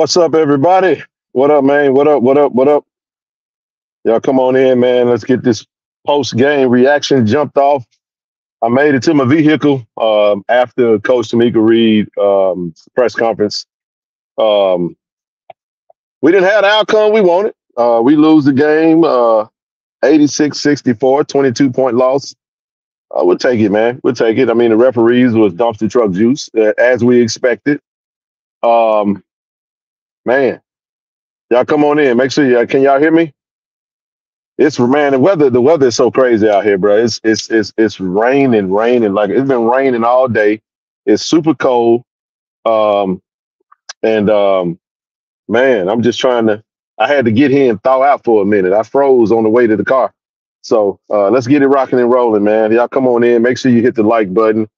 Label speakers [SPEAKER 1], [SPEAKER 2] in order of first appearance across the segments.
[SPEAKER 1] What's up, everybody? What up, man? What up? What up? What up? Y'all come on in, man. Let's get this post game reaction jumped off. I made it to my vehicle um, after Coach Tomekia Reed um, press conference. Um, we didn't have the outcome we wanted. Uh, we lose the game uh, 86-64, 22 point loss. Uh, we'll take it, man. We'll take it. I mean, the referees was dumpster truck juice, uh, as we expected. Um, man, y'all come on in. Make sure y'all can y'all hear me? It's man, the weather, the weather is so crazy out here, bro. It's it's it's it's raining, raining. Like it's been raining all day. It's super cold. Um and um man, I'm just trying to I had to get here and thaw out for a minute. I froze on the way to the car. So uh let's get it rocking and rolling, man. Y'all come on in. Make sure you hit the like button.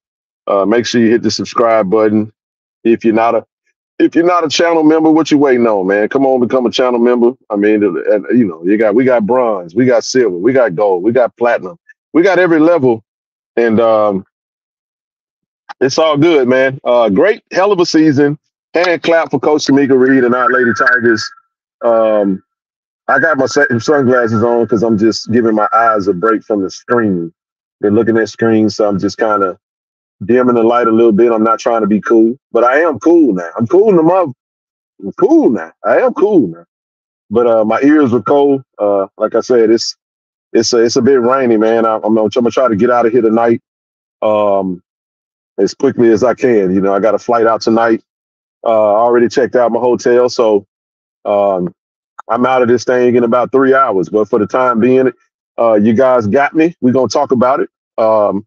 [SPEAKER 1] Uh make sure you hit the subscribe button. If you're not a if you're not a channel member, what you waiting on, man? Come on, become a channel member. I mean, you know, you got we got bronze, we got silver, we got gold, we got platinum, we got every level, and um, it's all good, man. Uh, great, hell of a season. Hand clap for Coach Tomekia Reed and our Lady Tigers. Um, I got my sunglasses on because I'm just giving my eyes a break from the screen. Been looking at screens, so I'm just kind of dimming the light a little bit. I'm not trying to be cool, but I am cool now. I'm cool in the month. I'm cool now. I am cool now. But uh, my ears were cold. Uh, like I said, it's it's a, it's a bit rainy, man. I, I'm gonna try to get out of here tonight um, as quickly as I can. You know, I got a flight out tonight. Uh, I already checked out my hotel, so um, I'm out of this thing in about three hours. But for the time being, uh, you guys got me. We're gonna talk about it. Um,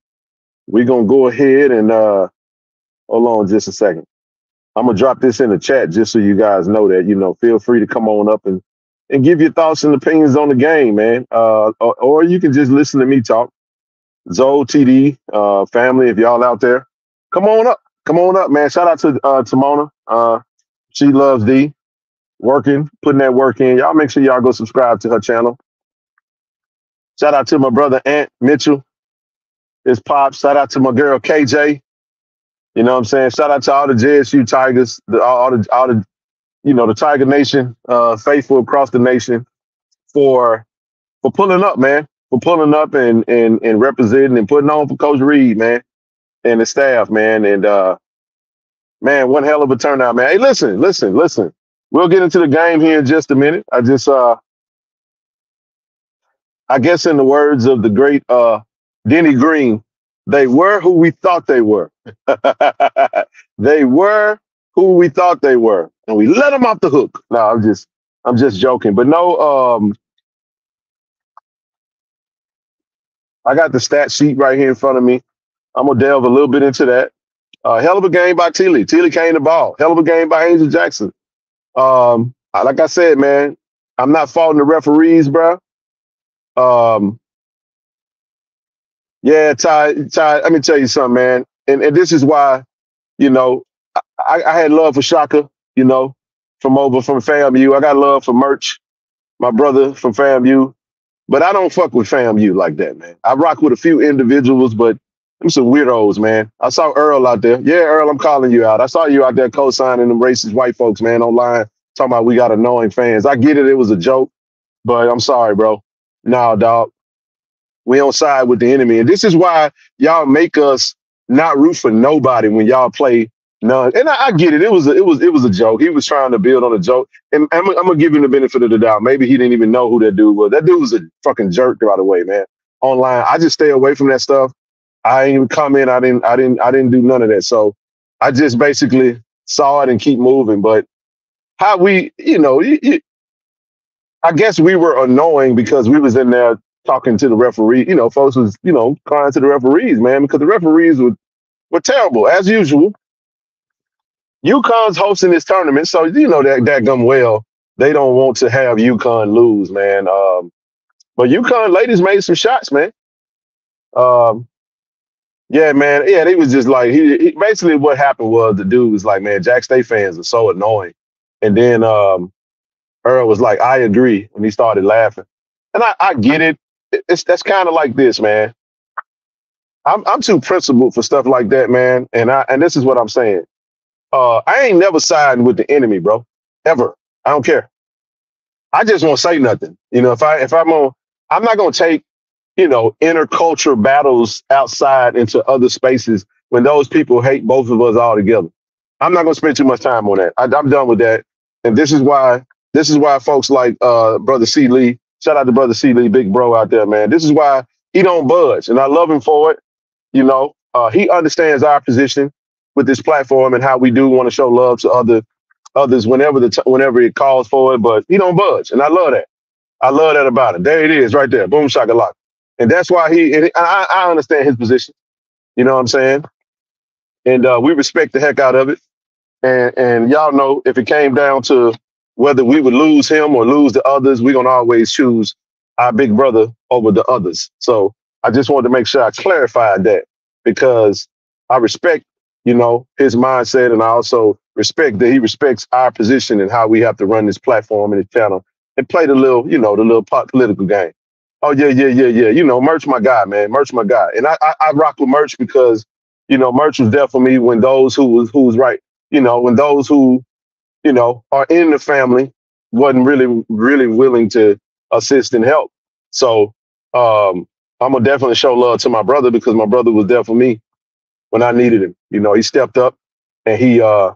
[SPEAKER 1] we're gonna go ahead and uh, hold on just a second. I'm gonna drop this in the chat just so you guys know that. You know, feel free to come on up and and give your thoughts and opinions on the game, man. Uh, or, or you can just listen to me talk. Zoe, TD, uh, family, if y'all out there, come on up. Come on up, man. Shout out to uh, to Mona. Uh, she loves D. Working, putting that work in. Y'all make sure y'all go subscribe to her channel. Shout out to my brother Aunt Mitchell. His pops. Shout out to my girl KJ. You know what I'm saying? Shout out to all the JSU Tigers, the, all, all the all the you know the Tiger Nation, uh, faithful across the nation for for pulling up, man, for pulling up and and and representing and putting on for Coach Reed, man, and the staff, man, and uh, man, one hell of a turnout, man. Hey, listen, listen, listen. We'll get into the game here in just a minute. I just uh, I guess in the words of the great uh Denny Green, they were who we thought they were. they were who we thought they were, and we let them off the hook. No, I'm just, I'm just joking. But no, um, I got the stat sheet right here in front of me. I'm gonna delve a little bit into that. Uh, hell of a game by Tilly. Tilly came the ball. Hell of a game by Angel Jackson. Um, like I said, man, I'm not faulting the referees, bro. Um, yeah, Ty, Ty, let me tell you something, man. And and this is why, you know, I, I had love for Shaka, you know. from over from FAMU. I got love for Merch, my brother from FAMU. But I don't fuck with FAMU like that, man. I rock with a few individuals, but them some weirdos, man. I saw Earl out there. Yeah, Earl, I'm calling you out. I saw you out there co-signing them racist white folks, man, online, talking about we got annoying fans. I get it, it was a joke, but I'm sorry, bro. Nah, dog. We on side with the enemy. And this is why y'all make us not root for nobody when y'all play none. And I, I get it. It was a, it was it was a joke. He was trying to build on a joke. And I'm, I'm gonna give him the benefit of the doubt. Maybe he didn't even know who that dude was. That dude was a fucking jerk right away, man. Online. I just stay away from that stuff. I ain't even come in. I didn't I didn't I didn't do none of that. So I just basically saw it and keep moving. But how we, you know, I guess we were annoying because we was in there talking to the referee. You know, folks was, you know, crying to the referees, man, because the referees were were terrible as usual. UConn's hosting this tournament, so you know that that gum well. They don't want to have UConn lose, man. Um, but UConn ladies made some shots, man. Um, yeah, man. Yeah, they was just like he, he basically what happened was the dude was like, man, Jack State fans are so annoying. And then um Earl was like, I agree, and he started laughing. And I, I get it. It's that's kind of like this, man. I'm I'm too principled for stuff like that, man. And I and this is what I'm saying. Uh, I ain't never siding with the enemy, bro. Ever. I don't care. I just won't say nothing. You know, if I if I'm on, I'm not gonna take you know intercultural battles outside into other spaces when those people hate both of us all together. I'm not gonna spend too much time on that. I, I'm done with that. And this is why this is why folks like uh brother C Lee, shout out to brother C Lee, big bro out there, man. This is why he don't budge, and I love him for it. You know, uh, he understands our position with this platform and how we do want to show love to other others whenever the t- whenever it calls for it. But he don't budge, and I love that. I love that about it. There it is, right there. Boom shakalaka. And that's why he. And I, I understand his position. You know what I'm saying? And uh, we respect the heck out of it. And and y'all know if it came down to whether we would lose him or lose the others, we're gonna always choose our big brother over the others. So I just wanted to make sure I clarified that because I respect, you know, his mindset and I also respect that he respects our position and how we have to run this platform and this channel and play the little, you know, the little po- political game. Oh yeah, yeah, yeah, yeah. You know, merch my guy, man. Merch my guy. And I, I, I rock with merch because, you know, merch was there for me when those who was who was right, you know, when those who, you know, are in the family wasn't really, really willing to assist and help. So um I'm gonna definitely show love to my brother because my brother was there for me when I needed him. You know, he stepped up and he uh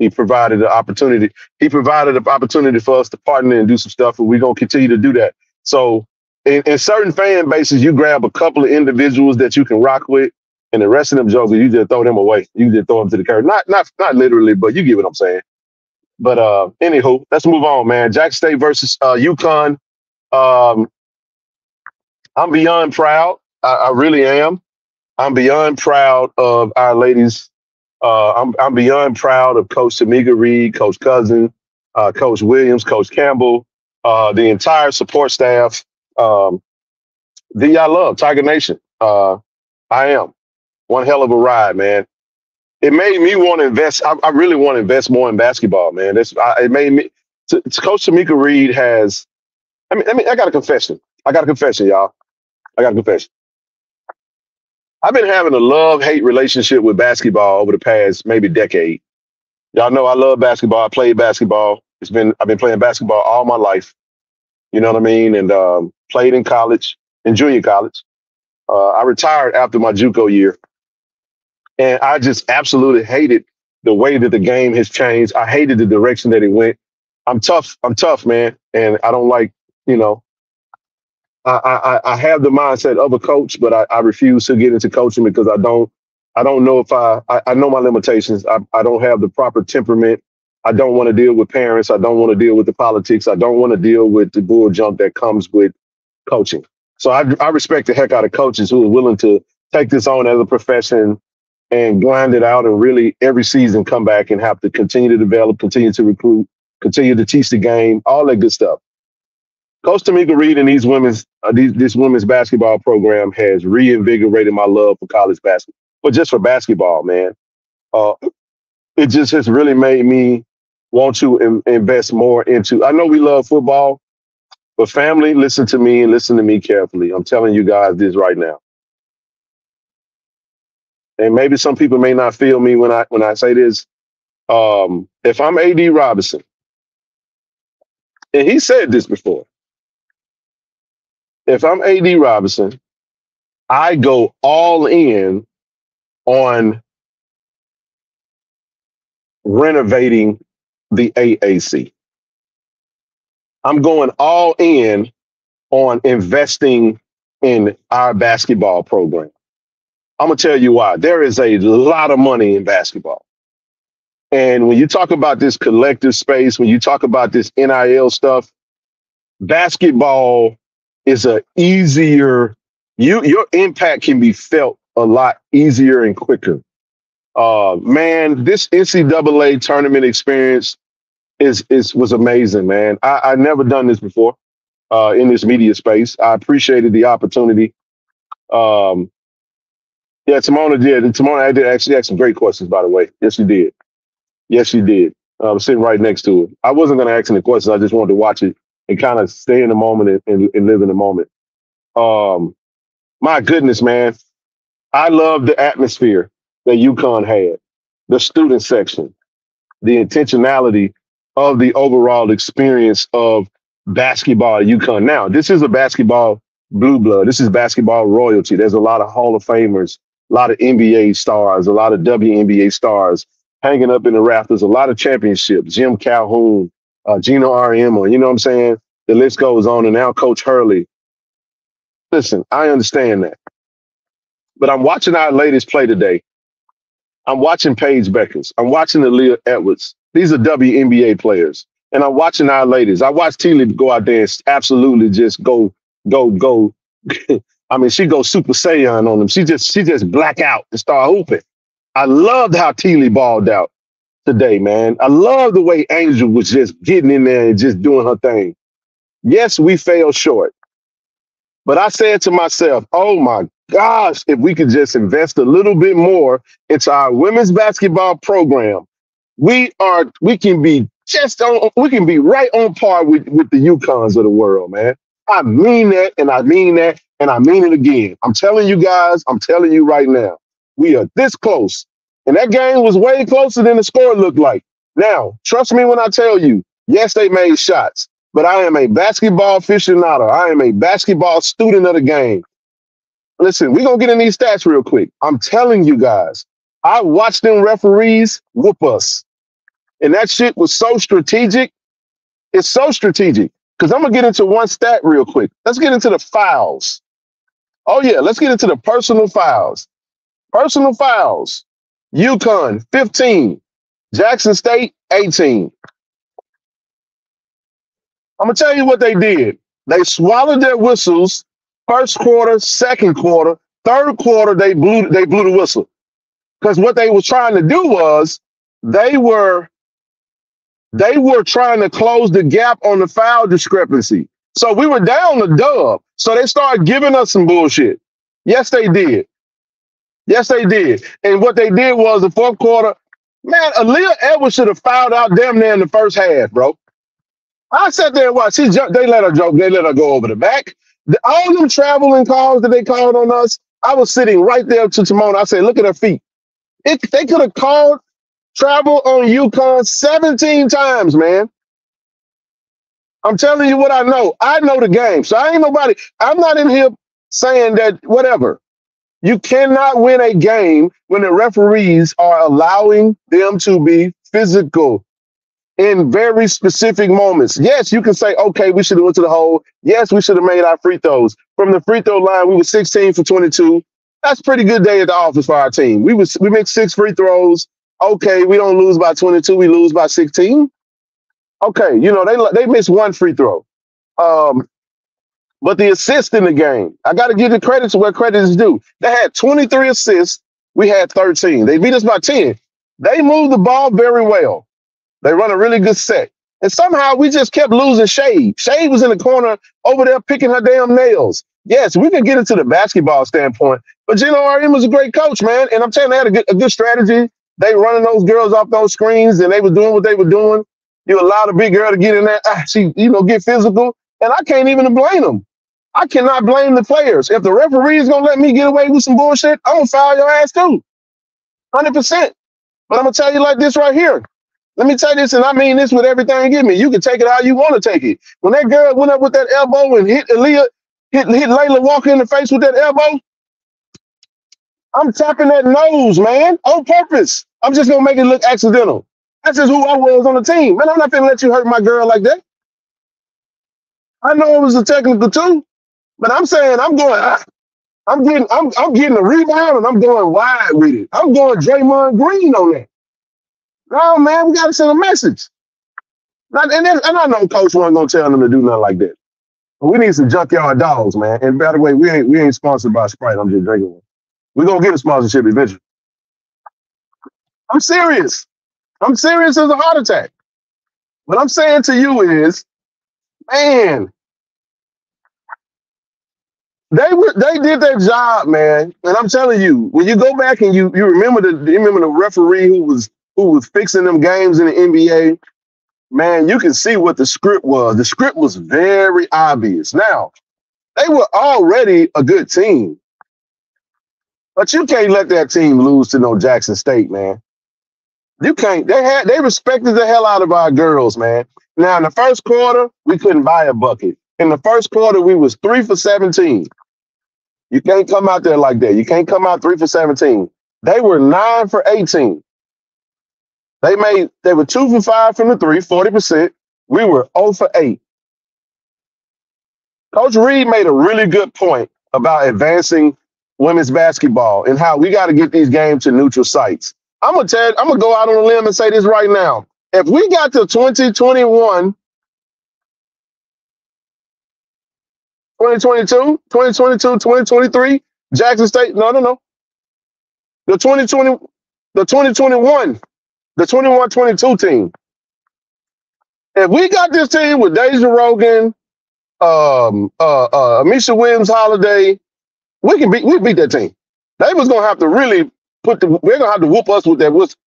[SPEAKER 1] he provided the opportunity. He provided the opportunity for us to partner and do some stuff, and we're gonna continue to do that. So in, in certain fan bases, you grab a couple of individuals that you can rock with, and the rest of them jokers, you just throw them away. You just throw them to the curb. Not not not literally, but you get what I'm saying. But uh anywho, let's move on, man. Jack State versus uh UConn. Um I'm beyond proud. I, I really am. I'm beyond proud of our ladies. Uh, I'm I'm beyond proud of Coach Tomekia Reed, Coach Cousin, uh, Coach Williams, Coach Campbell, uh, the entire support staff. Um, the I love Tiger Nation. Uh, I am one hell of a ride, man. It made me want to invest. I, I really want to invest more in basketball, man. I, it made me. T- Coach Tomekia Reed has. I mean, I mean, I got a confession. I got a confession, y'all. I got a confession. I've been having a love hate relationship with basketball over the past maybe decade. Y'all know I love basketball. I played basketball. It's been I've been playing basketball all my life. You know what I mean? And um, played in college, in junior college. Uh, I retired after my JUCO year, and I just absolutely hated the way that the game has changed. I hated the direction that it went. I'm tough. I'm tough, man, and I don't like you know I, I, I have the mindset of a coach, but I, I refuse to get into coaching because I don't I don't know if I I, I know my limitations. I, I don't have the proper temperament. I don't want to deal with parents. I don't want to deal with the politics. I don't want to deal with the bull jump that comes with coaching. So I I respect the heck out of coaches who are willing to take this on as a profession and grind it out and really every season come back and have to continue to develop, continue to recruit, continue to teach the game, all that good stuff. Coach Tomekia Reed and these women's uh, these, this women's basketball program has reinvigorated my love for college basketball, but just for basketball, man. Uh, it just has really made me want to in- invest more into. I know we love football, but family, listen to me and listen to me carefully. I'm telling you guys this right now. And maybe some people may not feel me when I when I say this. Um, if I'm AD Robinson, and he said this before, if I'm AD Robinson, I go all in on renovating the AAC. I'm going all in on investing in our basketball program. I'm gonna tell you why. There is a lot of money in basketball. And when you talk about this collective space, when you talk about this NIL stuff, basketball is a easier you your impact can be felt a lot easier and quicker. Uh man, this NCAA tournament experience is is was amazing, man. I, I never done this before uh in this media space. I appreciated the opportunity. Um yeah, Timona did. And Timona I did actually ask some great questions, by the way. Yes, you did. Yes, you did. I was sitting right next to her. I wasn't going to ask any questions. I just wanted to watch it and kind of stay in the moment and, and, and live in the moment. Um, my goodness, man. I love the atmosphere that UConn had, the student section, the intentionality of the overall experience of basketball at UConn. Now, this is a basketball blue blood. This is basketball royalty. There's a lot of Hall of Famers, a lot of NBA stars, a lot of WNBA stars hanging up in the rafters, a lot of championships. Jim Calhoun, uh, Geno Auriemma, you know what I'm saying? The list goes on. And now Coach Hurley. Listen, I understand that. But I'm watching our ladies play today. I'm watching Paige Bueckers. I'm watching Aaliyah Edwards. These are WNBA players. And I'm watching our ladies. I watched Teely go out there and absolutely just go, go, go. I mean, she goes Super Saiyan on them. She just she just black out and start hooping. I loved how Teely balled out today, man. I love the way Angel was just getting in there and just doing her thing. Yes, we fell short. But I said to myself, oh my gosh, if we could just invest a little bit more into our women's basketball program, we are we can be just on we can be right on par with, with the UConns of the world, man. I mean that and I mean that and I mean it again. I'm telling you guys, I'm telling you right now, we are this close. And that game was way closer than the score looked like. Now, trust me when I tell you, yes, they made shots, but I am a basketball aficionado. I am a basketball student of the game. Listen, we're going to get in these stats real quick. I'm telling you guys, I watched them referees whoop us. And that shit was so strategic. It's so strategic. Because I'm going to get into one stat real quick. Let's get into the fouls. Oh, yeah, let's get into the personal fouls. Personal fouls. UConn, 15. Jackson State, 18. I'm to tell you what they did. They swallowed their whistles first quarter, second quarter, third quarter, they blew they blew the whistle. Because what they were trying to do was they were they were trying to close the gap on the foul discrepancy. So we were down the dub. So they started giving us some bullshit. Yes, they did. Yes, they did. And what they did was the fourth quarter, man, Aaliyah Edwards should have fouled out damn near in the first half, bro. I sat there and watched. She jumped, they let her joke. They let her go over the back. The, all them traveling calls that they called on us, I was sitting right there to Timon. I said, look at her feet. It, they could have called travel on UConn 17 times, man. I'm telling you what I know. I know the game. So I ain't nobody, I'm not in here saying that whatever. You cannot win a game when the referees are allowing them to be physical in very specific moments. Yes, you can say, okay, we should have went to the hole. Yes, we should have made our free throws. From the free throw line, we were 16 for 22. That's a pretty good day at the office for our team. We was we make six free throws. Okay, we don't lose by 22, we lose by 16. Okay, you know, they they missed one free throw. Um, but the assist in the game, I got to give the credit to where credit is due. They had 23 assists. We had 13. They beat us by 10. They moved the ball very well. They run a really good set. And somehow we just kept losing Shade. Shade was in the corner over there picking her damn nails. Yes, we can get into the basketball standpoint, but Geno Auriemma was a great coach, man. And I'm telling you, they had a good, a good strategy. They running those girls off those screens and they were doing what they were doing. You allow the big girl to get in there. Ah, she, you know, get physical, and I can't even blame them. I cannot blame the players. If the referee is gonna let me get away with some bullshit, I'm gonna foul your ass too, hundred percent. But I'm gonna tell you like this right here. Let me tell you this, and I mean this with everything give me. You can take it how you want to take it. When that girl went up with that elbow and hit Aaliyah, hit hit Layla Walker in the face with that elbow, I'm tapping that nose, man, on purpose. I'm just gonna make it look accidental. That's just who I was on the team. Man, I'm not gonna let you hurt my girl like that. I know it was a technical too, but I'm saying I'm going. ah, I'm getting. I'm. I'm getting a rebound and I'm going wide with it. I'm going Draymond Green on that. No, man, we gotta send a message. Not, and, and I know Coach wasn't gonna tell them to do nothing like that. But we need some junkyard dogs, man. And by the way, we ain't we ain't sponsored by Sprite. I'm just drinking one. We're gonna get a sponsorship eventually. I'm serious. I'm serious as a heart attack. What I'm saying to you is, man, they were they did their job, man. And I'm telling you, when you go back and you you remember the you remember the referee who was who was fixing them games in the NBA, man, you can see what the script was. The script was very obvious. Now, they were already a good team, but you can't let that team lose to no Jackson State, man. You can't. They had they respected the hell out of our girls, man. Now in the first quarter, we couldn't buy a bucket. In the first quarter, we was three for 17. You can't come out there like that. You can't come out three for 17. They were nine for 18. They made they were two for five from the three, 40%. We were 0 for 8. Coach Reed made a really good point about advancing women's basketball and how we got to get these games to neutral sites. I'm gonna tell I'm gonna go out on a limb and say this right now. If we got to 2021, 2022, 2022, 2023, Jackson State, no, no, no. The 2020, the 2021, the 21 22 team. If we got this team with Deja Rogan, um, uh, uh, Williams Holliday, we can beat we beat that team. They was gonna have to really put the they're gonna have to whoop us with that whistle.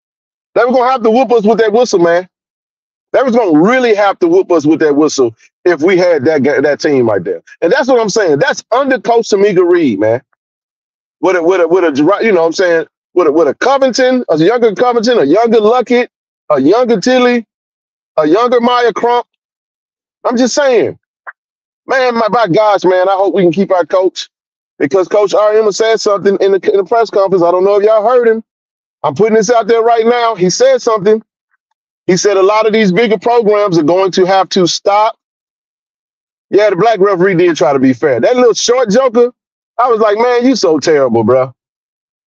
[SPEAKER 1] They were gonna have to whoop us with that whistle, man. They was gonna really have to whoop us with that whistle if we had that that team right there. And that's what I'm saying. That's under Coach Tomekia Reed, man. With a with a with a you know what I'm saying with a with a Covington, a younger Covington, a younger Luckett, a younger Tilly, a younger Maya Crump. I'm just saying, man. My by gosh, man. I hope we can keep our coach because Coach Auriemma said something in the in the press conference. I don't know if y'all heard him. I'm putting this out there right now. He said something. He said a lot of these bigger programs are going to have to stop. Yeah, the black referee did try to be fair. That little short joker, I was like, man, you so terrible, bro.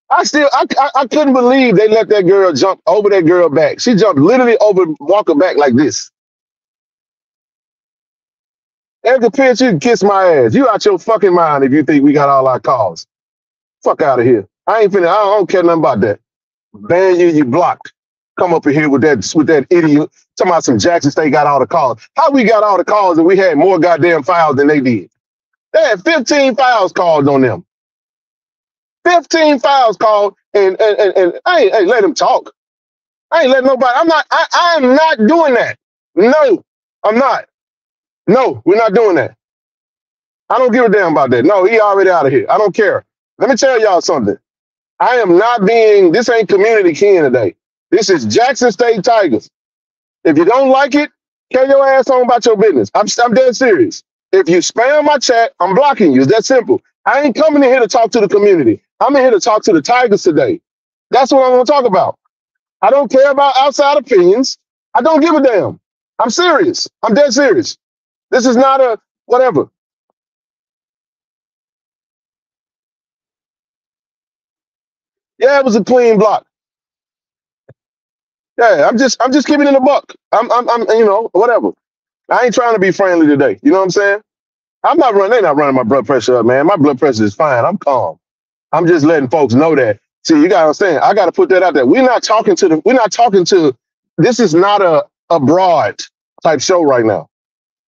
[SPEAKER 1] I still, I, I, I couldn't believe they let that girl jump over that girl back. She jumped literally over Walker back like this. Erica Pierce, you can kiss my ass. You out your fucking mind if you think we got all our calls. Fuck out of here. I ain't finna, I don't, care nothing about that. Ban you, you blocked. Come up in here with that with that idiot talking about some Jackson State got all the calls. How we got all the calls and we had more goddamn files than they did? They had 15 files called on them. 15 files called and and, and, and I ain't, ain't let them talk. I ain't letting nobody. I'm not. I, I am not doing that. No, I'm not. No, we're not doing that. I don't give a damn about that. No, he already out of here. I don't care. Let me tell y'all something. I am not being. This ain't community kin today. This is Jackson State Tigers. If you don't like it, carry your ass on about your business. I'm, I'm dead serious. If you spam my chat, I'm blocking you. It's that simple. I ain't coming in here to talk to the community. I'm in here to talk to the Tigers today. That's what I want to talk about. I don't care about outside opinions. I don't give a damn. I'm serious. I'm dead serious. This is not a whatever. Yeah, it was a clean block. Yeah, I'm just I'm just keeping it a buck. I'm I'm I'm you know, whatever. I ain't trying to be friendly today. You know what I'm saying? I'm not running, They're not running my blood pressure up, man. My blood pressure is fine. I'm calm. I'm just letting folks know that. See, you gotta understand, I gotta put that out there. We're not talking to the we're not talking to this is not a abroad type show right now.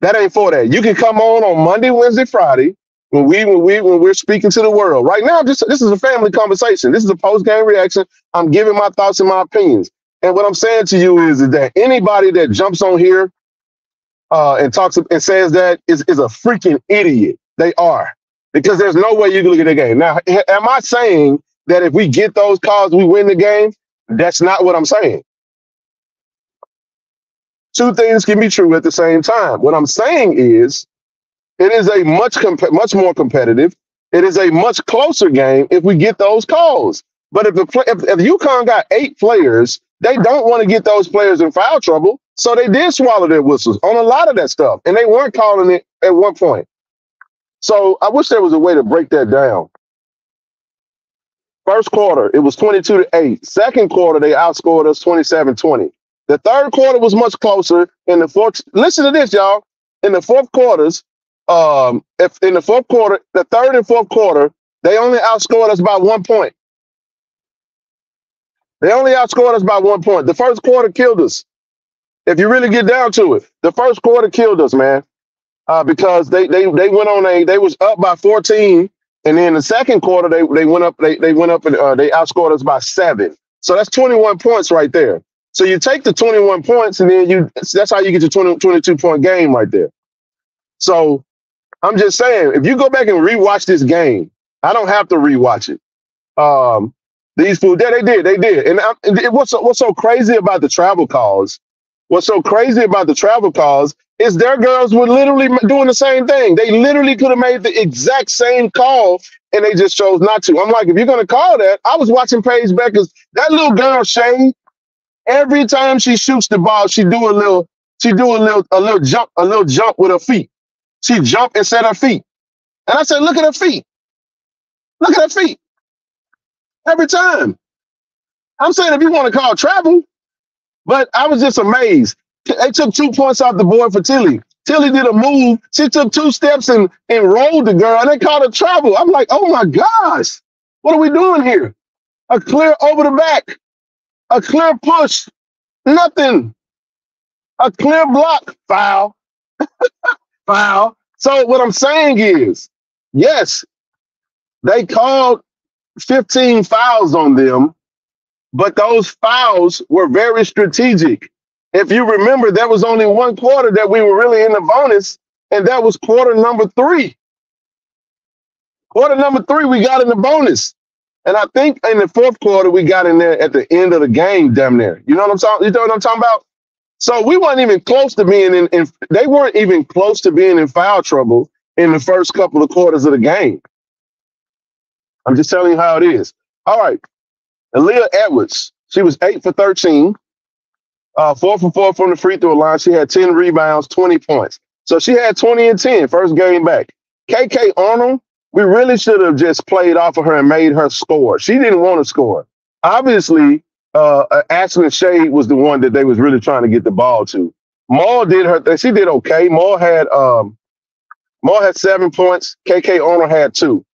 [SPEAKER 1] That ain't for that. You can come on on Monday, Wednesday, Friday when we when we when we're speaking to the world. Right now, just this is a family conversation. This is a post game reaction. I'm giving my thoughts and my opinions. And what I'm saying to you is, is that anybody that jumps on here uh, and talks and says that is, is a freaking idiot. They are. Because there's no way you can look at the game. Now, am I saying that if we get those calls, we win the game? That's not what I'm saying. Two things can be true at the same time. What I'm saying is it is a much comp- much more competitive. It is a much closer game if we get those calls. But if the play, if, if UConn got eight players, they don't want to get those players in foul trouble, so they did swallow their whistles on a lot of that stuff, and they weren't calling it at one point. So I wish there was a way to break that down. First quarter, it was 22 to 8. Second quarter, they outscored us 27 20. The third quarter was much closer. In the fourth, listen to this, y'all. In the fourth quarters, um, if in the fourth quarter, the third and fourth quarter, they only outscored us by one point. They only outscored us by one point. The first quarter killed us. If you really get down to it, the first quarter killed us, man. Uh, because they they they went on a they was up by 14, and then the second quarter they they went up they they went up and uh, they outscored us by seven. So that's 21 points right there. So you take the 21 points and then you that's how you get your 20, 22 point game right there. So I'm just saying, if you go back and rewatch this game, I don't have to rewatch it. Um, these fools, yeah, they did, they did. And, I, it, what's so, what's so crazy about the travel calls? What's so crazy about the travel calls is their girls were literally doing the same thing. They literally could have made the exact same call, and they just chose not to. I'm like, if you're gonna call that, I was watching Paige Bueckers that little girl Shane. Every time she shoots the ball, she do a little, she do a little, a little jump, a little jump with her feet. She jump and set her feet. And I said, look at her feet. Look at her feet. Every time. I'm saying if you want to call travel, but I was just amazed. They took two points off the board for Tilly. Tilly did a move. She took two steps and, and rolled the girl, and they called her travel. I'm like, oh my gosh, what are we doing here? A clear over the back, a clear push, nothing. A clear block, foul, foul. So what I'm saying is, yes, they called 15 fouls on them, but those fouls were very strategic. If you remember, there was only one quarter that we were really in the bonus, and that was quarter number three. Quarter number three, we got in the bonus. And I think in the fourth quarter, we got in there at the end of the game, damn near. You know what I'm talking? You know what I'm talking about? So we weren't even close to being in, in they weren't even close to being in foul trouble in the first couple of quarters of the game. I'm just telling you how it is. All right. Aaliyah Edwards, she was eight for 13, uh, four for four from the free throw line. She had 10 rebounds, 20 points. So she had 20 and 10 first game back. KK Arnold, we really should have just played off of her and made her score. She didn't want to score. Obviously, uh, uh, Ashley Shade was the one that they was really trying to get the ball to. Maul did her thing. She did okay. Maul had um, Maul had seven points. KK Arnold had two.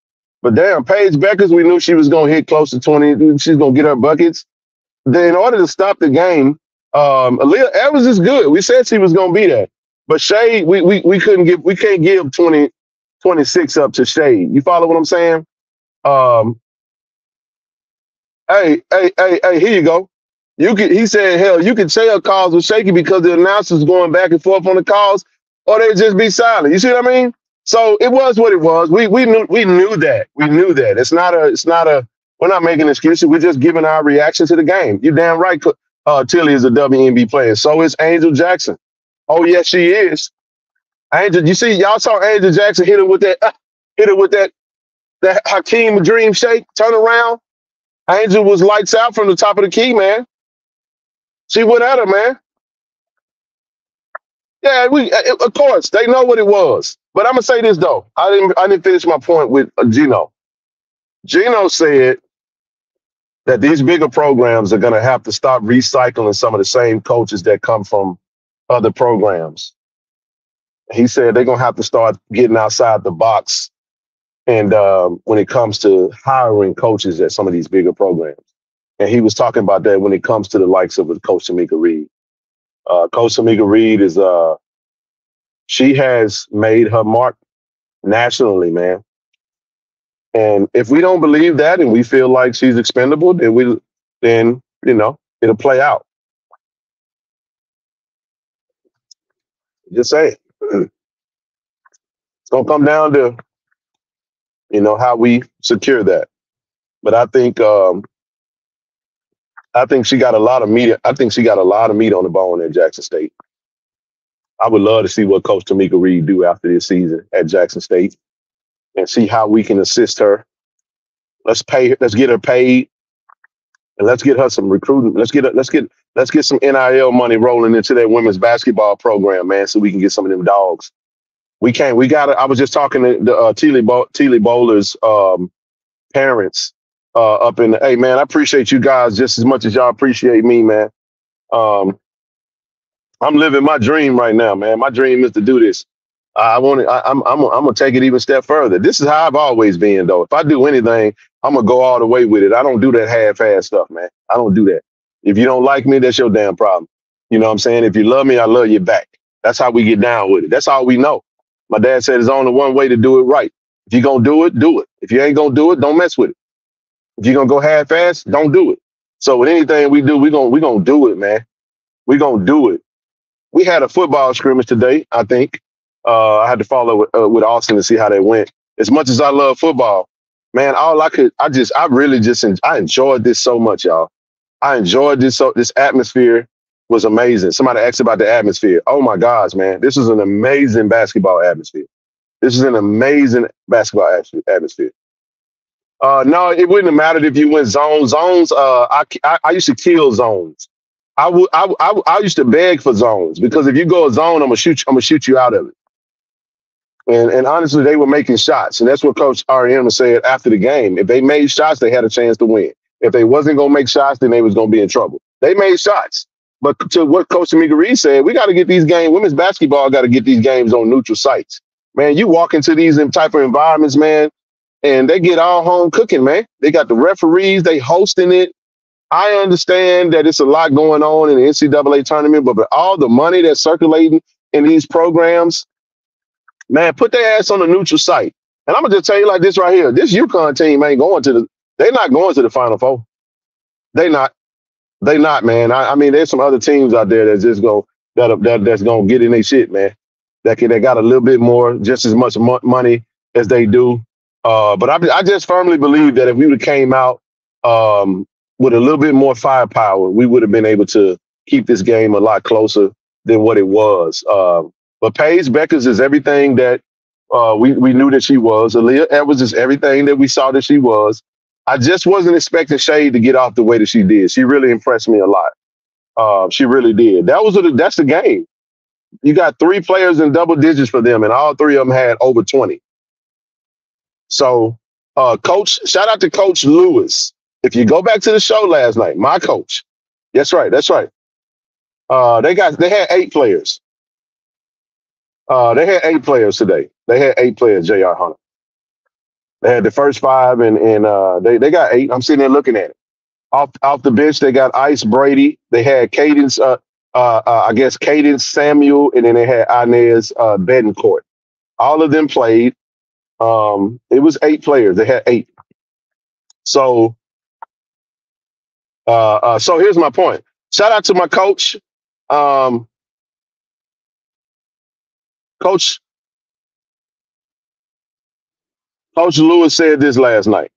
[SPEAKER 1] But damn, Paige Bueckers, we knew she was going to hit close to 20. She's going to get her buckets. Then in order to stop the game, um, Aaliyah Evans is good. We said she was going to be there. But Shade, we, we, we couldn't give, we can't give 20, 26 up to Shade. You follow what I'm saying? Um, hey, hey, hey, hey, here you go. You can he said, hell, you could tell calls were shaky because the announcers going back and forth on the calls, or they'd just be silent. You see what I mean? So it was what it was. We we knew we knew that. We knew that. It's not a it's not a we're not making excuses. We're just giving our reaction to the game. You damn right uh Tilly is a WNB player. So is Angel Jackson. Oh yes, she is. Angel, you see, y'all saw Angel Jackson hit her with that uh, hit her with that that Hakeem dream shake, turn around. Angel was lights out from the top of the key, man. She went at her, man. Yeah, we uh, of course they know what it was. But I'm gonna say this though. I didn't I didn't finish my point with uh, Geno. Geno said that these bigger programs are gonna have to stop recycling some of the same coaches that come from other programs he said they're gonna have to start getting outside the box, and um, when it comes to hiring coaches at some of these bigger programs, and he was talking about that when it comes to the likes of Coach Tomekia Reed. Uh, Coach Tomekia Reed is uh, she has made her mark nationally, man. And if we don't believe that, and we feel like she's expendable, then we then you know it'll play out. Just say. It's gonna come down to you know how we secure that. But I think um, I think she got a lot of meat. I think she got a lot of meat on the bone at Jackson State. I would love to see what Coach Tomekia Reed do after this season at Jackson State, and see how we can assist her. Let's pay. Let's get her paid, and let's get her some recruiting. Let's get. her, Let's get. Let's get some NIL money rolling into that women's basketball program, man, so we can get some of them dogs. We can't. We got. I was just talking to the uh, Teely Bo- Teely Bowler's um, parents uh, up in. The, hey, man, I appreciate you guys just as much as y'all appreciate me, man. Um, I'm living my dream right now, man. My dream is to do this. I want to. I'm. I'm. I'm gonna take it even step further. This is how I've always been, though. If I do anything, I'm gonna go all the way with it. I don't do that half-ass stuff, man. I don't do that. If you don't like me, that's your damn problem. You know what I'm saying? If you love me, I love you back. That's how we get down with it. That's all we know. My dad said there's only one way to do it right. If you're gonna do it, do it. If you ain't gonna do it, don't mess with it. If you're gonna go half-ass, don't do it. So with anything we do, we're gonna we gonna do it, man. We gonna do it. We had a football scrimmage today. I think uh, I had to follow with, uh, with Austin to see how they went. As much as I love football, man, all I could, I just, I really just, I enjoyed this so much, y'all. I enjoyed this. So this atmosphere was amazing. Somebody asked about the atmosphere. Oh my gosh, man, this is an amazing basketball atmosphere. This is an amazing basketball atmosphere. Uh, no, it wouldn't have mattered if you went zone. Zones, uh, I, I, I used to kill zones. I would, I, I, I used to beg for zones because if you go a zone, I'm gonna shoot, you, I'm gonna shoot you out of it. And and honestly, they were making shots, and that's what Coach Auriemma said after the game. If they made shots, they had a chance to win. If they wasn't gonna make shots, then they was gonna be in trouble. They made shots, but to what Coach Tomekia Reed said, we got to get these games. Women's basketball got to get these games on neutral sites. Man, you walk into these type of environments, man, and they get all home cooking, man. They got the referees, they hosting it. I understand that it's a lot going on in the NCAA tournament, but, but all the money that's circulating in these programs, man, put their ass on a neutral site. And I'm gonna just tell you like this right here: this UConn team ain't going to the. They're not going to the Final Four. They not. They not, man. I, I mean, there's some other teams out there that's just go that, that that's gonna get in their shit, man. That can, that got a little bit more, just as much mo- money as they do. Uh, but I, I just firmly believe that if we would came out um, with a little bit more firepower, we would have been able to keep this game a lot closer than what it was. Um, but Paige Bueckers is everything that uh, we we knew that she was. Aaliyah Edwards is everything that we saw that she was. I just wasn't expecting Shade to get off the way that she did. She really impressed me a lot. Uh, she really did. That was a, that's the game. You got three players in double digits for them, and all three of them had over twenty. So, uh, coach, shout out to Coach Lewis. If you go back to the show last night, my coach. That's right. That's right. Uh, they got they had eight players. Uh, they had eight players today. They had eight players. Jr. Hunter. They had the first five, and and uh, they they got eight. I'm sitting there looking at it. Off off the bench, they got Ice Brady. They had Cadence. Uh, uh, uh, I guess Qadence Samuel, and then they had Inez uh, Bettencourt. All of them played. Um, it was eight players. They had eight. So, uh, uh, so here's my point. Shout out to my coach, um, Coach Coach Lewis said this last night.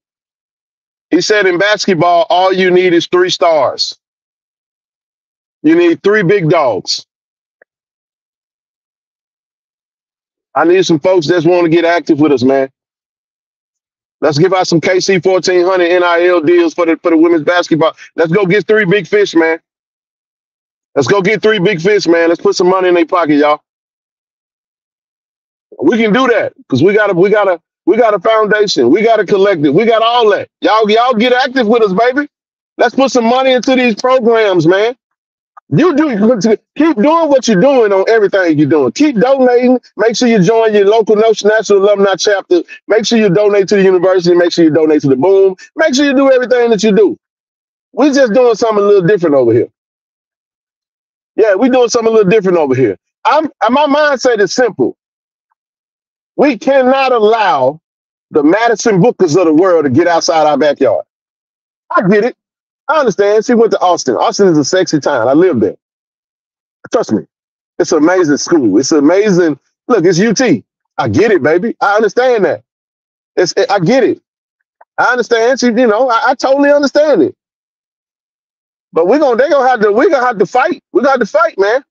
[SPEAKER 1] He said in basketball, all you need is three stars. You need three big dogs. I need some folks that want to get active with us, man. Let's give out some KC 1400 NIL deals for the for the women's basketball. Let's go get three big fish, man. Let's go get three big fish, man. Let's put some money in their pocket, y'all. We can do that because we gotta we got a we got a foundation. We got a collective. We got all that. Y'all y'all get active with us, baby. Let's put some money into these programs, man. You do keep doing what you're doing on everything you're doing. Keep donating. Make sure you join your local national alumni chapter. Make sure you donate to the university. Make sure you donate to the boom. Make sure you do everything that you do. We're just doing something a little different over here. Yeah, we're doing something a little different over here. I'm my mindset is simple. We cannot allow the Madison Bookers of the world to get outside our backyard. I get it. I understand. She went to Austin. Austin is a sexy town. I live there. Trust me. It's an amazing school. It's amazing. Look, it's UT. I get it, baby. I understand that. It's I get it. I understand. You you know, I, I totally understand it. But we're gonna they're gonna have to we're gonna have to fight. We got to fight, man.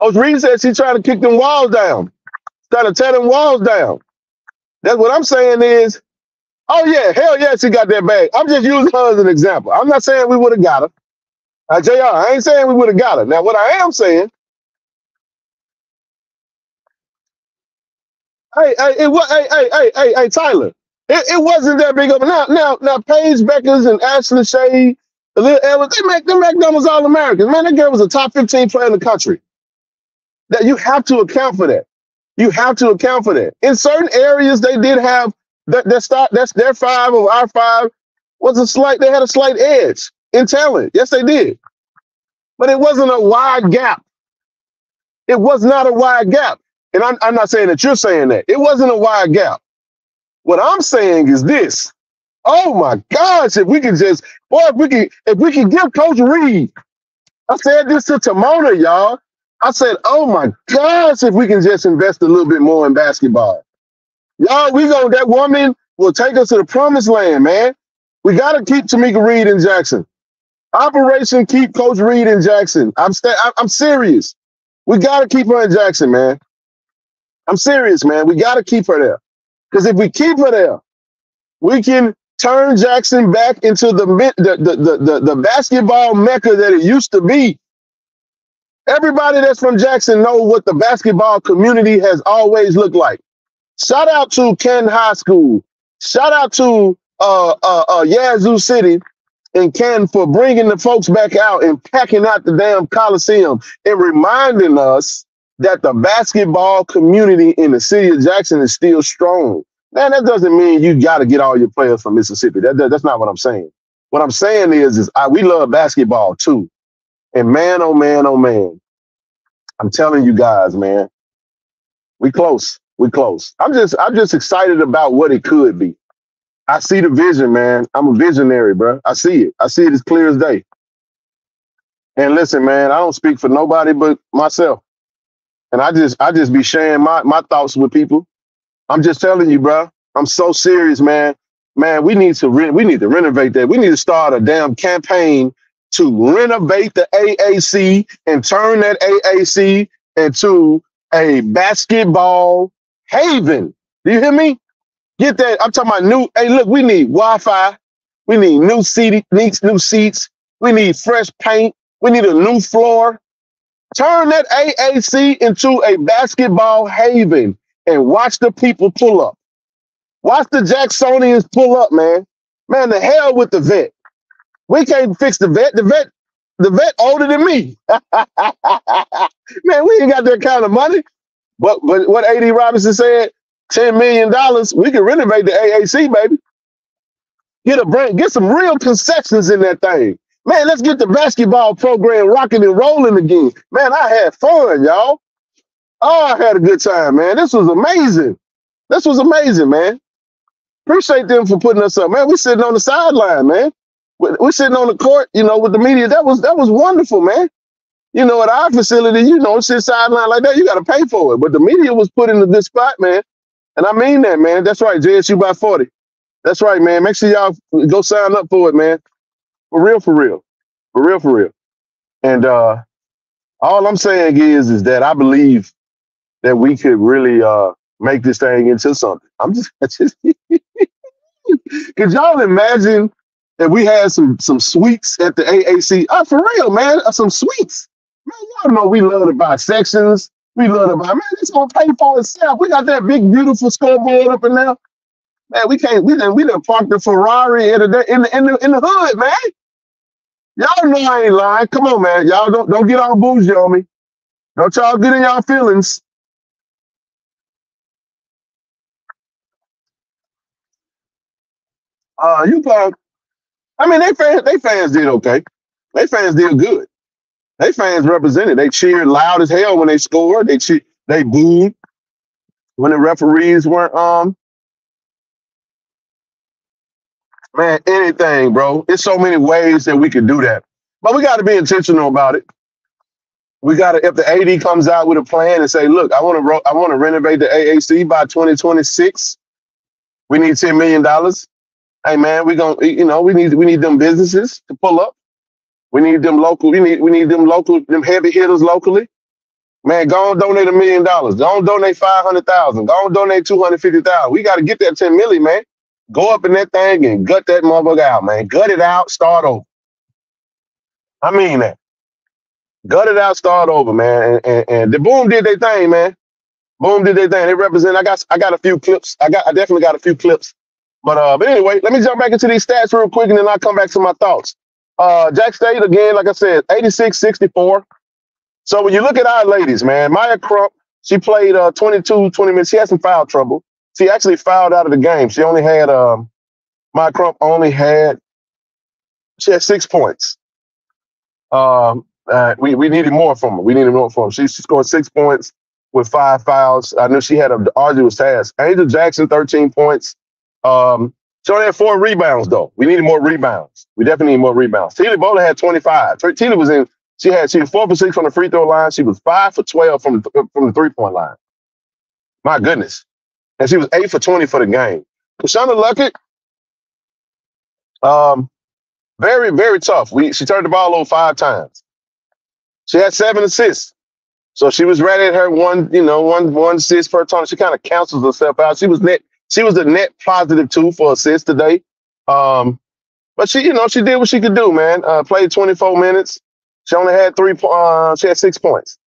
[SPEAKER 1] Coach Reed said she's trying to kick them walls down, trying to tear them walls down. That's what I'm saying is, oh yeah, hell yeah, she got that bag. I'm just using her as an example. I'm not saying we would have got her. I tell y'all, I ain't saying we would have got her. Now, what I am saying, hey, hey, it was, hey, hey, hey, hey, hey, Tyler, it, it wasn't that big of a now, now, now. Paige Bueckers and Ashley Shea, the little Ella, they make them them all Americans. Man, that girl was a top 15 player in the country. That you have to account for that. You have to account for that. In certain areas, they did have that. That start. That's their five or our five was a slight. They had a slight edge in talent. Yes, they did. But it wasn't a wide gap. It was not a wide gap. And I'm, I'm not saying that you're saying that. It wasn't a wide gap. What I'm saying is this. Oh my gosh, if we could just, boy, if we could, if we could give Coach Reed, I said this to Timona, y'all. I said, oh my gosh, if we can just invest a little bit more in basketball. Y'all, we go, that woman will take us to the promised land, man. We got to keep Tomekia Reed in Jackson. Operation Keep Coach Reed in Jackson. I'm I'm serious. We got to keep her in Jackson, man. I'm serious, man. We got to keep her there. Because if we keep her there, we can turn Jackson back into the, the, the, the, the basketball mecca that it used to be. Everybody that's from Jackson know what the basketball community has always looked like. Shout out to Ken High School. Shout out to uh, uh, uh, Yazoo City and Ken for bringing the folks back out and packing out the damn Coliseum and reminding us that the basketball community in the city of Jackson is still strong. Man, that doesn't mean you got to get all your players from Mississippi. That, that- that's not what I'm saying. What I'm saying is, is I, we love basketball too. And man, oh man, oh man, I'm telling you guys, man, we close. We close. I'm just, I'm just excited about what it could be. I see the vision, man. I'm a visionary, bro. I see it. I see it as clear as day. And listen, man, I don't speak for nobody but myself. And I just, I just be sharing my, my thoughts with people. I'm just telling you, bro. I'm so serious, man. Man, we need to, re- we need to renovate that. We need to start a damn campaign to renovate the AAC and turn that AAC into a basketball haven. Do you hear me? Get that. I'm talking about new. Hey, look, we need Wi-Fi. We need new seat, needs new seats. We need fresh paint. We need a new floor. Turn that AAC into a basketball haven and watch the people pull up. Watch the Jacksonians pull up, man. Man, the hell with the vet. We can't fix the vet. The vet, the vet older than me. man, we ain't got that kind of money. But but what AD Robinson said, $10 million, dollars, we can renovate the AAC, baby. Get a brand, get some real concessions in that thing. Man, let's get the basketball program rocking and rolling again. Man, I had fun, y'all. Oh, I had a good time, man. This was amazing. This was amazing, man. Appreciate them for putting us up, man. We sitting on the sideline, man. We we sitting on the court, you know, with the media. That was that was wonderful, man. You know, at our facility, you know, sit sideline like that, you got to pay for it. But the media was put into this spot, man. And I mean that, man. That's right, JSU by 40. That's right, man. Make sure y'all go sign up for it, man. For real, for real. For real, for real. And uh all I'm saying is is that I believe that we could really uh make this thing into something. I'm just, just could y'all imagine if we had some some sweets at the AAC? Uh, for real, man, uh, some sweets. Man, y'all know we love to buy sections. We love to buy, man, it's gonna pay for itself. We got that big, beautiful scoreboard up in there. Man, we can't, we done, we done parked the Ferrari in the, in the, in the, in the hood, man. Y'all know I ain't lying. Come on, man. Y'all don't, don't get all bougie on me. Don't y'all get in y'all feelings. Uh, you probably, I mean, they fans, they fans did okay. They fans did good. They fans represented. They cheered loud as hell when they scored. They cheered, they booed when the referees weren't um man, anything, bro. It's so many ways that we could do that. But we got to be intentional about it. We got to if the AD comes out with a plan and say, look, I want to ro- I want to renovate the AAC by 2026. We need ten million dollars. Hey man, we gonna you know we need we need them businesses to pull up. We need them local. We need we need them local them heavy hitters locally. Man, go and donate a million dollars. Go and donate five hundred thousand. Go and donate two hundred fifty thousand. We got to get that ten million, man. Go up in that thing and gut that motherfucker out, man. Gut it out, start over. I mean that. Gut it out, start over, man. And, and, and the boom did their thing, man. Boom did their thing. They represent. I got I got a few clips. I got I definitely got a few clips. But uh, but anyway, let me jump back into these stats real quick and then I'll come back to my thoughts. Uh Jack State again, like I said, 86-64. So when you look at our ladies, man, Miya Crump, she played uh 22, 20 minutes. She had some foul trouble. She actually fouled out of the game. She only had um Miya Crump only had she had six points. Um uh, we, we needed more from her. We needed more from her. She, she scored six points with five fouls. I knew she had an arduous task. Angel Jackson, 13 points. Um, she had four rebounds, though. We needed more rebounds. We definitely need more rebounds. Tina Bowler had 25. Tina was in, she had, she was four for six from the free throw line. She was five for 12 from the, from the three point line. My goodness. And she was eight for 20 for the game. Keshuna Luckett, um, very, very tough. We, she turned the ball over five times. She had seven assists. So she was right at her one, you know, one one assist per turn. She kind of cancels herself out. She was net, she was a net positive two for assists today. Um, but she, you know, she did what she could do, man. Uh, played 24 minutes. She only had three uh, she had six points.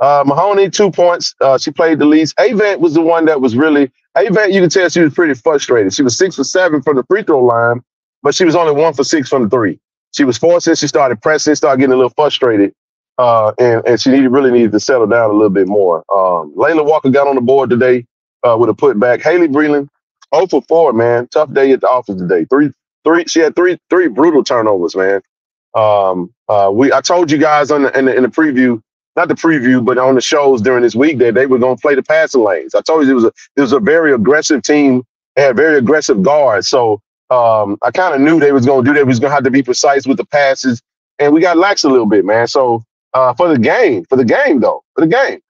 [SPEAKER 1] Uh, Mahoney, two points. Uh, she played the least. Avant was the one that was really Avant, you can tell she was pretty frustrated. She was six for seven from the free throw line, but she was only one for six from the three. She was forcing, she started pressing, started getting a little frustrated. Uh, and, and she needed, really needed to settle down a little bit more. Um, Layla Walker got on the board today uh, with a putback. Haley Breland, 0 for 4, man. Tough day at the office today. Three, three. She had three, three brutal turnovers, man. Um, uh, we, I told you guys on the, in, the, in the preview, not the preview, but on the shows during this week that they were going to play the passing lanes. I told you it was a, it was a very aggressive team. They had very aggressive guards. So um, I kind of knew they was going to do that. We was going to have to be precise with the passes, and we got lax a little bit, man. So uh, for the game, for the game though, for the game,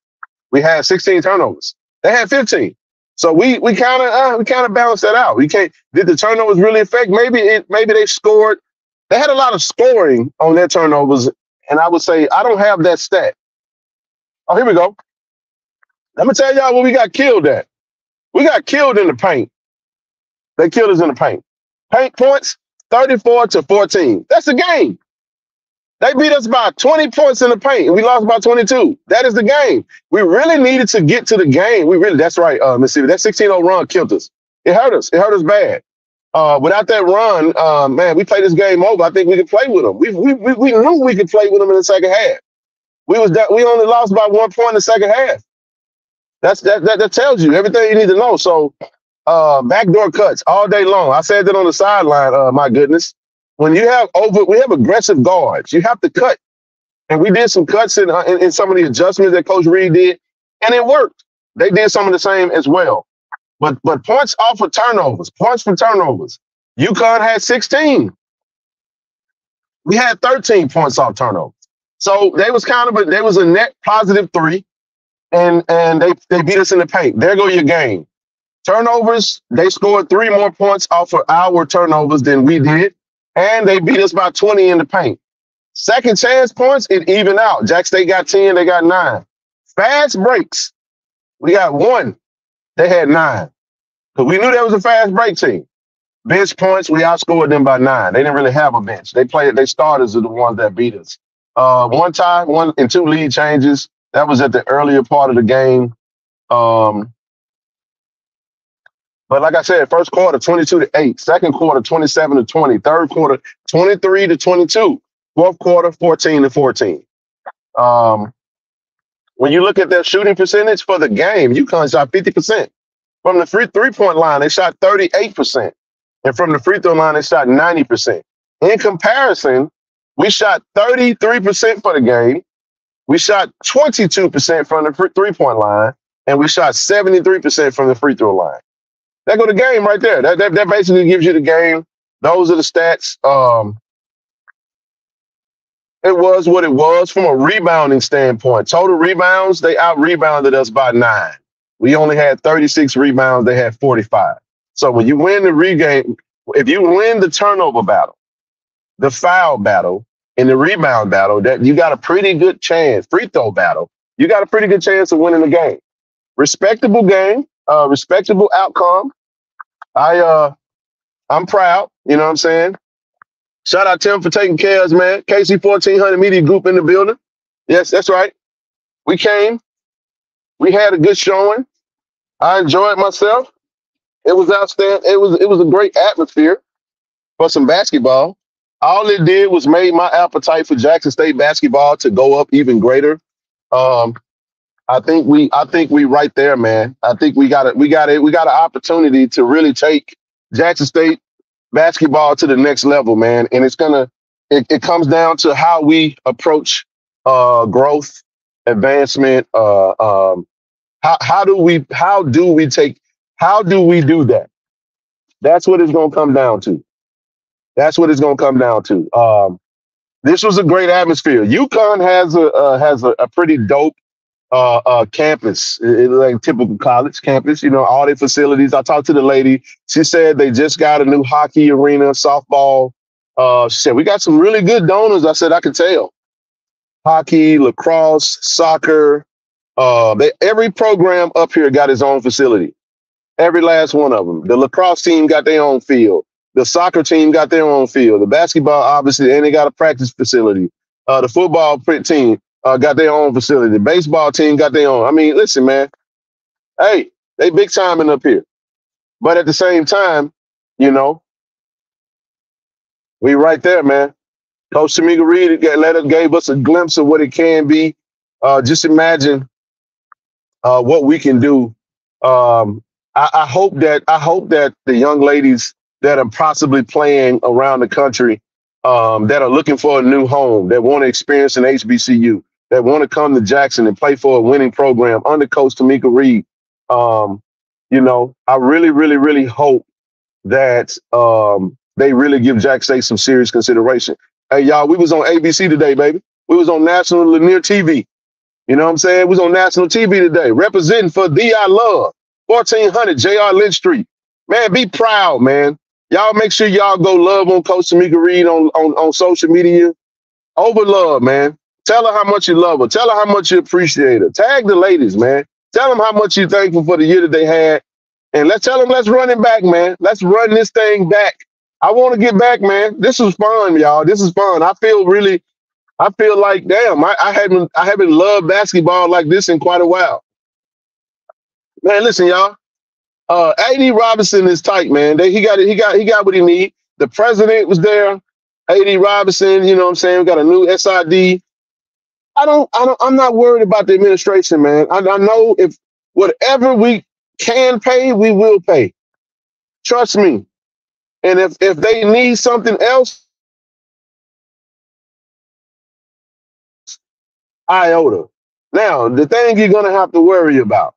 [SPEAKER 1] we had 16 turnovers. They had 15. So we we kind of uh, we kind of balanced that out. We can't did the turnovers really affect? Maybe it maybe they scored. They had a lot of scoring on their turnovers, and I would say I don't have that stat. Oh, here we go. Let me tell y'all where we got killed at. We got killed in the paint. They killed us in the paint. Paint points, 34 to 14. That's the game. They beat us by 20 points in the paint, we lost by 22. That is the game. We really needed to get to the game. We really, that's right, uh, Mississippi. That 16-0 run killed us. It hurt us. It hurt us bad. Uh, without that run, uh, man, we played this game over. I think we could play with them. We, we, we, we knew we could play with them in the second half. We was that we only lost by one point in the second half. That's that that, that tells you everything you need to know. So uh, backdoor cuts all day long. I said that on the sideline. Uh, my goodness, when you have over, we have aggressive guards. You have to cut, and we did some cuts in, uh, in, in some of the adjustments that Coach Reed did, and it worked. They did some of the same as well. But but points off of turnovers, points from turnovers. UConn had 16. We had 13 points off turnovers. So they was kind of a they was a net positive three, and and they they beat us in the paint. There go your game. Turnovers, they scored three more points off of our turnovers than we did, and they beat us by 20 in the paint. Second chance points, it even out. Jack State got 10, they got nine. Fast breaks, we got one. They had nine. Because we knew that was a fast break team. Bench points, we outscored them by nine. They didn't really have a bench. They played, they starters are the ones that beat us. Uh, one tie, one and two lead changes. That was at the earlier part of the game. Um, but like I said, first quarter 22 to 8, second quarter 27 to 20, third quarter 23 to 22, fourth quarter 14 to 14. Um, when you look at their shooting percentage for the game, UConn shot 50%. From the free three point line, they shot 38%. And from the free throw line, they shot 90%. In comparison, we shot 33% for the game. We shot 22% from the three point line, and we shot 73% from the free throw line. That go the game right there. That, that, that basically gives you the game. Those are the stats. Um, it was what it was from a rebounding standpoint. Total rebounds, they out rebounded us by nine. We only had 36 rebounds, they had 45. So when you win the regain, if you win the turnover battle, the foul battle, and the rebound battle, that you got a pretty good chance, free throw battle, you got a pretty good chance of winning the game. Respectable game, uh, respectable outcome. I uh I'm proud, you know what I'm saying? Shout out Tim for taking care of us, man. KC 1400 Media Group in the building. Yes, that's right. We came. We had a good showing. I enjoyed myself. It was outstanding. It was it was a great atmosphere for some basketball. All it did was made my appetite for Jackson State basketball to go up even greater. Um, I think we I think we right there, man. I think we got it. We got it. We got an opportunity to really take Jackson State basketball to the next level, man. And it's gonna it, it comes down to how we approach uh growth, advancement, uh um how how do we how do we take how do we do that? That's what it's gonna come down to. That's what it's gonna come down to. Um this was a great atmosphere. UConn has a uh, has a, a pretty dope uh, uh, campus, it, like typical college campus. You know, all their facilities. I talked to the lady. She said they just got a new hockey arena, softball. Uh, she said we got some really good donors. I said I could tell. Hockey, lacrosse, soccer. Uh, they, every program up here got its own facility. Every last one of them. The lacrosse team got their own field. The soccer team got their own field. The basketball, obviously, and they got a practice facility. Uh, the football team uh, got their own facility. The baseball team got their own. I mean, listen, man. Hey, they big timing up here. But at the same time, you know, we right there, man. Coach Tomekia Reed let us gave us a glimpse of what it can be. Uh, just imagine uh, what we can do. Um, I, I hope that I hope that the young ladies that are possibly playing around the country um, that are looking for a new home, that want to experience an HBCU, that want to come to Jackson and play for a winning program under Coach Tomekia Reed. Um, you know, I really, really, really hope that um, they really give Jack State some serious consideration. Hey, y'all, we was on ABC today, baby. We was on National Lanier TV. You know what I'm saying? We was on national TV today, representing for the I Love, 1400 JR Lynch Street. Man, be proud, man. Y'all make sure y'all go love on Coach Tomekia Reed on, on, on social media. Over love, man. Tell her how much you love her. Tell her how much you appreciate her. Tag the ladies, man. Tell them how much you're thankful for the year that they had. And let's tell them, let's run it back, man. Let's run this thing back. I want to get back, man. This is fun, y'all. This is fun. I feel really, I feel like, damn, I, I haven't, I haven't loved basketball like this in quite a while. Man, listen, y'all. Uh, AD Robinson is tight, man. They, he got it. He got, he got what he need. The president was there. AD Robinson, you know what I'm saying? We got a new SID. I don't, I don't, I'm not worried about the administration, man. I, I know if whatever we can pay, we will pay. Trust me. And if if they need something else, iota. Now, the thing you're gonna have to worry about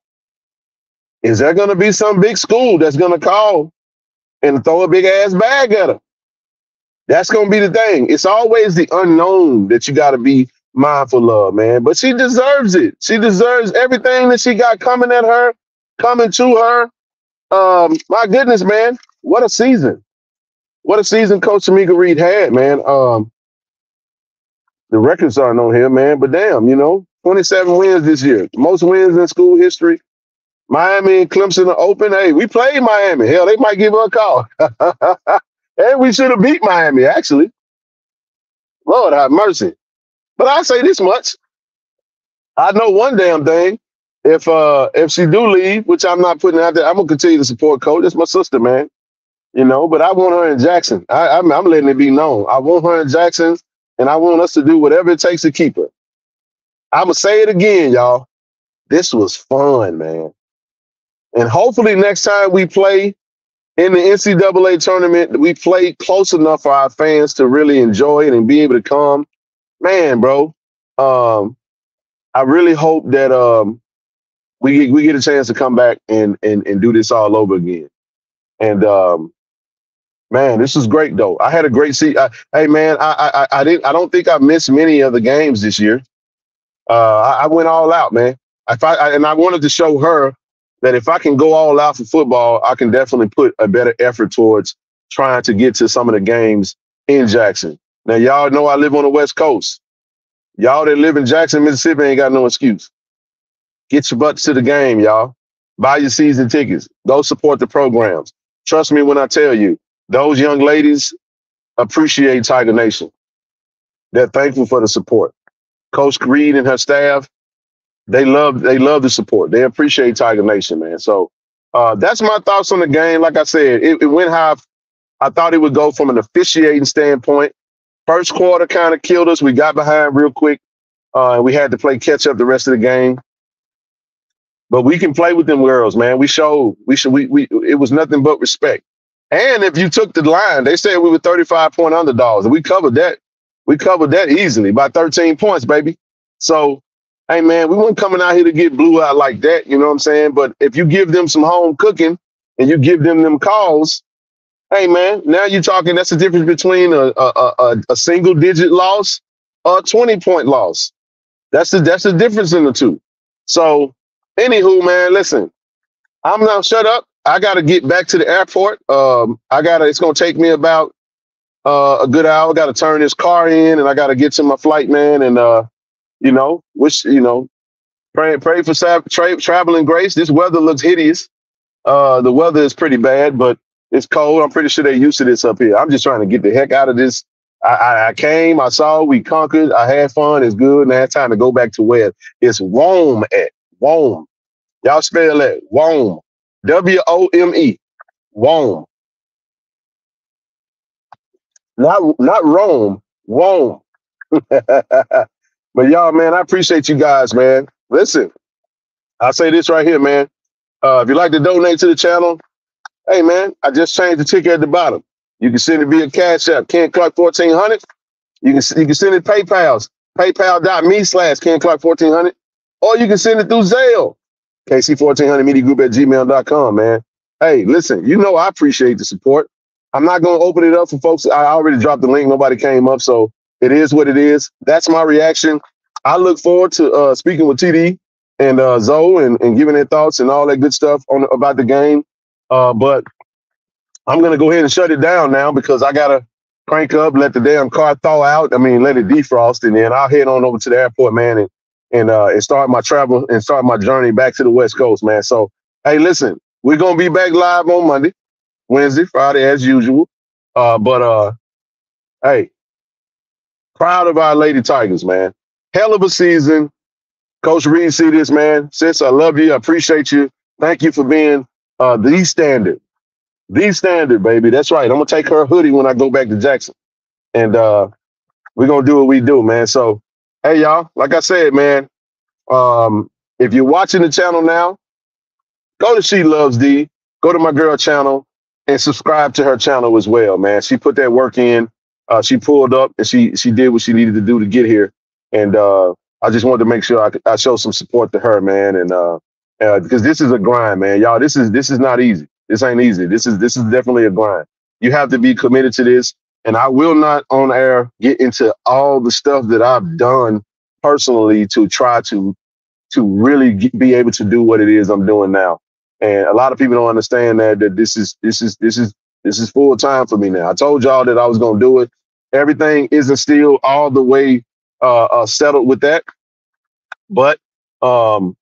[SPEAKER 1] is there gonna be some big school that's gonna call and throw a big ass bag at them. That's gonna be the thing. It's always the unknown that you gotta be mindful of, man. But she deserves it. She deserves everything that she got coming at her, coming to her. Um, my goodness, man, what a season! What a season Coach Tomekia Reed had, man. Um, the records aren't on here, man, but damn, you know, 27 wins this year, most wins in school history. Miami and Clemson are open. Hey, we played Miami. Hell, they might give her a call. and we should have beat Miami, actually. Lord have mercy. But I say this much. I know one damn thing. If uh if she do leave, which I'm not putting out there, I'm gonna continue to support Coach. That's my sister, man. You know, but I want her in Jackson. I, I'm, I'm letting it be known. I want her in Jackson, and I want us to do whatever it takes to keep her. I'm gonna say it again, y'all. This was fun, man. And hopefully next time we play in the NCAA tournament, we play close enough for our fans to really enjoy it and be able to come. Man, bro, um, I really hope that um, we get- we get a chance to come back and and and do this all over again. And um, Man, this is great though. I had a great seat. I, hey man, I, I I didn't. I don't think I missed many of the games this year. Uh, I, I went all out, man. If I, I and I wanted to show her that if I can go all out for football, I can definitely put a better effort towards trying to get to some of the games in Jackson. Now, y'all know I live on the West Coast. Y'all that live in Jackson, Mississippi, ain't got no excuse. Get your butts to the game, y'all. Buy your season tickets. Go support the programs. Trust me when I tell you, those young ladies appreciate Tiger Nation. They're thankful for the support. Coach Reed and her staff, they love they love the support. They appreciate Tiger Nation, man. So uh, that's my thoughts on the game. Like I said, it, it went high. I thought it would go from an officiating standpoint. First quarter kind of killed us. We got behind real quick. Uh, we had to play catch up the rest of the game. But we can play with them girls, man. We showed we should we we it was nothing but respect. And if you took the line, they said we were 35 point underdogs, and we covered that. We covered that easily by 13 points, baby. So, hey man, we weren't coming out here to get blew out like that, you know what I'm saying? But if you give them some home cooking and you give them them calls, hey man, now you're talking. That's the difference between a a, a, a single digit loss or a 20 point loss. That's the that's the difference in the two. So Anywho, man, listen, I'm now shut up. I got to get back to the airport. Um, I got to, it's to take me about uh, a good hour. Got to turn this car in and I got to get to my flight, man. And, uh, you know, wish, you know, pray, pray for tra- traveling grace. This weather looks hideous. Uh, the weather is pretty bad, but it's cold. I'm pretty sure they're used to this up here. I'm just trying to get the heck out of this. I, I, I came, I saw, we conquered, I had fun, it's good, Now it's time to go back to where it's warm at. Wome. Y'all spell that. Wome. W O M E. Wome. Not not Rome. Wome. but y'all, man, I appreciate you guys, man. Listen, I say this right here, man. Uh, if you'd like to donate to the channel, hey man, I just changed the ticker at the bottom. You can send it via Cash App, Ken Clark 1400. You can you can send it PayPal's, paypal.me slash Ken Clark 1400 or you can send it through Zelle, KC1400 Media Group at gmail.com, man. Hey, listen, you know I appreciate the support. I'm not going to open it up for folks. I already dropped the link. Nobody came up, so it is what it is. That's my reaction. I look forward to uh, speaking with TD and uh, Zoe and, and giving their thoughts and all that good stuff on about the game. Uh, but I'm going to go ahead and shut it down now because I got to crank up, let the damn car thaw out. I mean, let it defrost, and then I'll head on over to the airport, man, and and uh and start my travel and start my journey back to the West Coast, man. So hey, listen, we're gonna be back live on Monday, Wednesday, Friday as usual. Uh, but uh, hey, proud of our Lady Tigers, man. Hell of a season. Coach Reed, see this, man. Since I love you. I appreciate you. Thank you for being uh the standard. The standard, baby. That's right. I'm gonna take her hoodie when I go back to Jackson. And uh we're gonna do what we do, man. So Hey y'all, like I said, man, um, if you're watching the channel now, go to She Loves D, go to my girl channel and subscribe to her channel as well, man. She put that work in. Uh, she pulled up and she she did what she needed to do to get here. And uh, I just wanted to make sure I, I show some support to her, man. And uh, uh, because this is a grind, man. Y'all, this is this is not easy. This ain't easy. This is this is definitely a grind. You have to be committed to this and I will not on air get into all the stuff that I've done personally to try to to really get, be able to do what it is I'm doing now. And a lot of people don't understand that that this is this is this is this is full time for me now. I told y'all that I was to do it. Everything isn't still all the way uh, uh, settled with that, but um,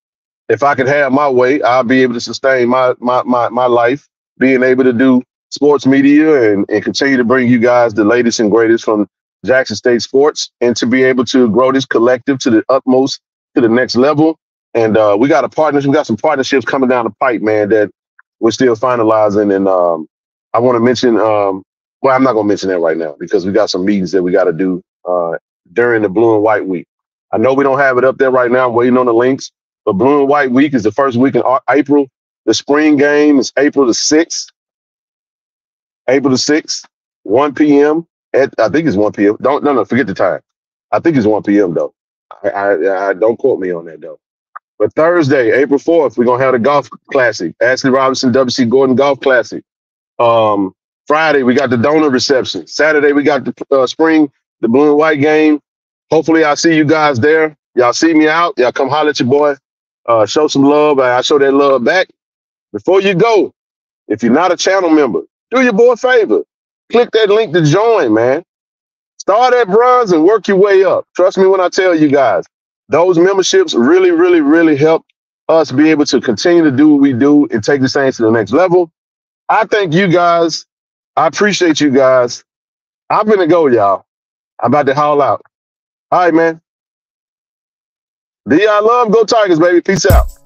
[SPEAKER 1] if I could have my way, I'll be able to sustain my my my my life, being able to do sports media and, and continue to bring you guys the latest and greatest from Jackson State sports and to be able to grow this collective to the utmost to the next level. And uh, we got a partnership, we got some partnerships coming down the pipe, man, that we're still finalizing. And um, I want to mention, um, well, I'm not going to mention that right now because we got some meetings that we got to do uh, during the Blue and White Week. I know we don't have it up there right now. I'm waiting on the links, but Blue and White Week is the first week in April. The spring game is April the 6th. April the 6th, 1 p.m. At, I think it's 1 p.m. Don't no no forget the time. I think it's 1 p.m. though. I, I, I don't quote me on that though. But Thursday, April 4th, we're gonna have the golf classic. Ashley Robinson, WC Gordon Golf Classic. Um, Friday we got the donor reception. Saturday we got the uh, spring, the blue and white game. Hopefully I see you guys there. Y'all see me out. Y'all come holler at your boy. Uh, show some love. I show that love back. Before you go, if you're not a channel member, do your boy a favor. Click that link to join, man. Start at bronze and work your way up. Trust me when I tell you guys, those memberships really, really, really help us be able to continue to do what we do and take the Saints to the next level. I thank you guys. I appreciate you guys. I'm gonna go, y'all. I'm about to haul out. All right, man. D I love, go Tigers, baby. Peace out.